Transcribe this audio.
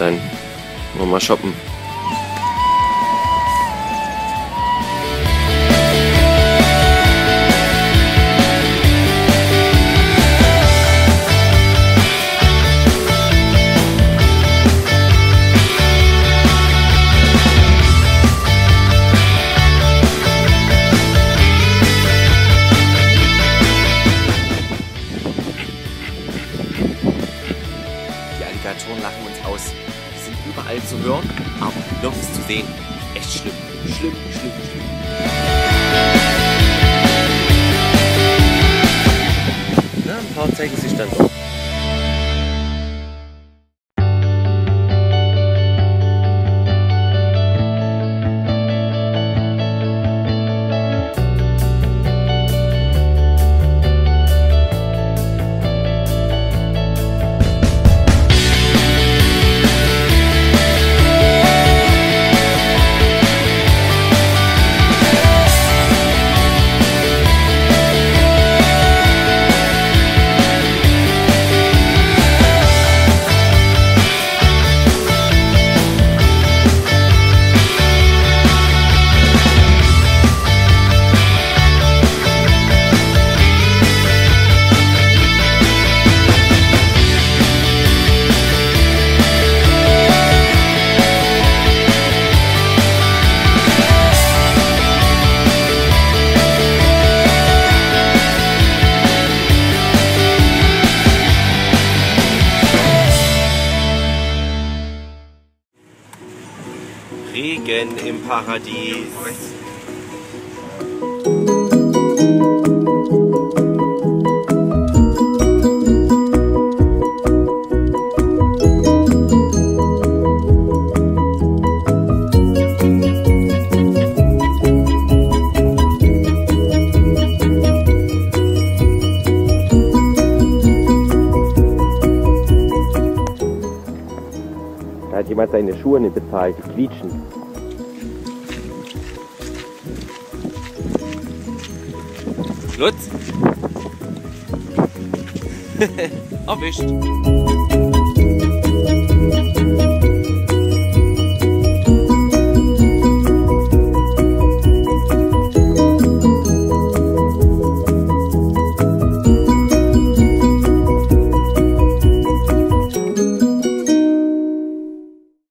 dann. Wollen wir mal shoppen. Die Alligatoren lachen uns aus. Die sind überall zu hören, aber nirgends zu sehen. Echt schlimm. Schlimm, schlimm, schlimm. Na, ein paar zeigen sich dann doch. Regen im Paradies. Jemand seine Schuhe nicht bezahlt, die quietschen. Lutz? Erwischt.